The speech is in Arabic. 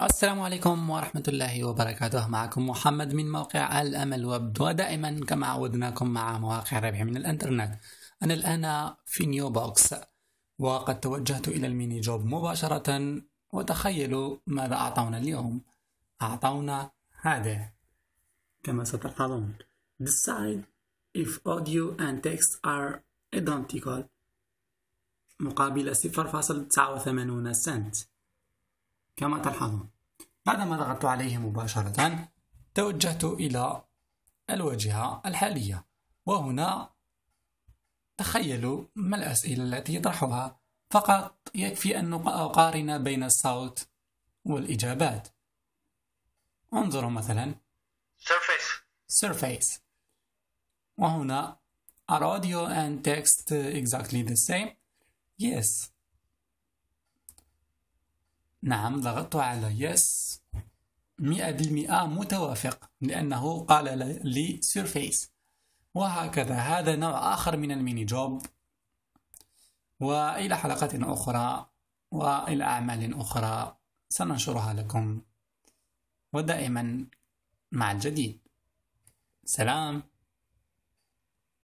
السلام عليكم ورحمة الله وبركاته. معكم محمد من موقع الأمل ويب. ودائما كما عودناكم مع مواقع الربح من الإنترنت. أنا الآن في نيو بوكس وقد توجهت إلى ال mini job مباشرة وتخيلوا ماذا أعطونا اليوم. أعطونا هذا. كما ستلاحظون Decide if audio and text are identical. مقابل 0.89 سنت. كما تلحظون. بعدما ضغطت عليه مباشرة توجهت إلى الواجهة الحالية وهنا تخيلوا ما الأسئلة التي يطرحها. فقط يكفي أن أقارن بين الصوت والإجابات. انظروا مثلا. Surface. Surface. وهنا are audio and text exactly the same. Yes. نعم ضغطت على yes مئة بالمئة متوافق لأنه قال لي surface. وهكذا هذا نوع آخر من الميني جوب. وإلى حلقات أخرى وإلى أعمال أخرى سننشرها لكم. ودائما مع الجديد. سلام.